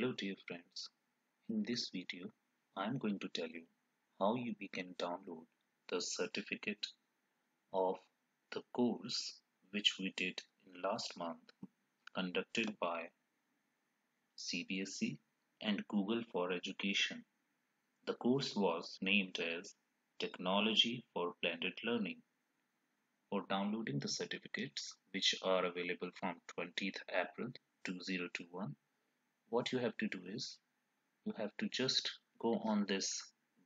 Hello dear friends, in this video I am going to tell you how you can download the certificate of the course which we did in last month conducted by CBSE and Google for Education. The course was named as Technology for Blended Learning. For downloading the certificates which are available from 20th April 2021 what you have to do is you have to just go on this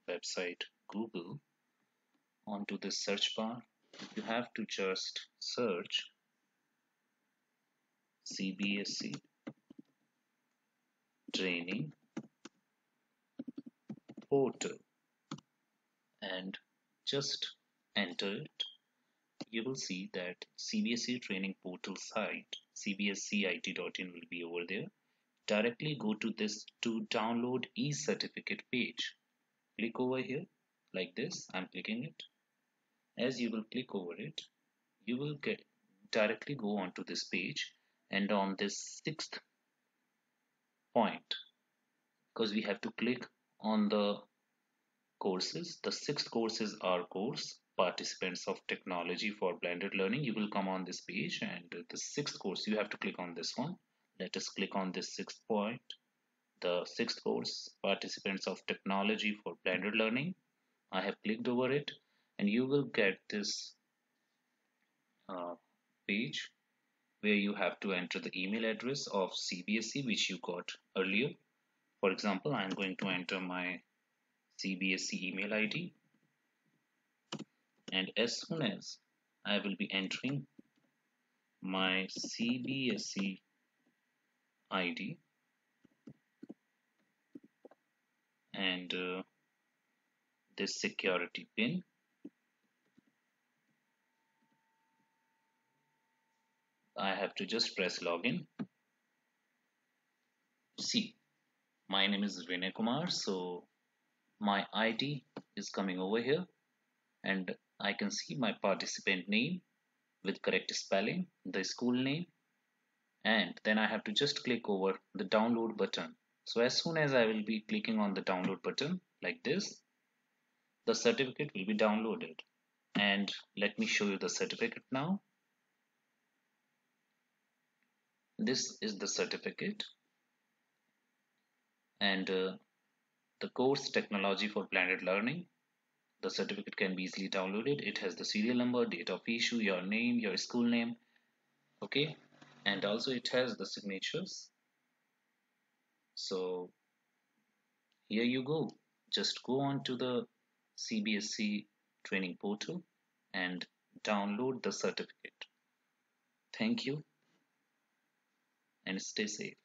website Google onto the search bar. You have to just search CBSE training portal and just enter it you will see that CBSE training portal site cbseit.in will be over there directly go to this to download e-certificate page. Click over here like this I'm clicking it. As you will click over it you will get directly go onto this page and on this sixth point because we have to click on the courses. The sixth courses are course participants of technology for blended learning. You will come on this page and the sixth course you have to click on this one let us click on this sixth point. The sixth course participants of technology for blended learning. I have clicked over it and you will get this uh, page where you have to enter the email address of CBSE which you got earlier. For example I am going to enter my CBSE email ID and as soon as I will be entering my CBSE ID and uh, this security pin. I have to just press login. See my name is Vinay Kumar so my ID is coming over here. And I can see my participant name with correct spelling the school name and then I have to just click over the download button. So as soon as I will be clicking on the download button like this the certificate will be downloaded. And let me show you the certificate now. This is the certificate. And uh, the course technology for blended learning. The certificate can be easily downloaded. It has the serial number date of issue your name your school name. Okay and also it has the signatures. So here you go. Just go on to the CBSE training portal and download the certificate. Thank you and stay safe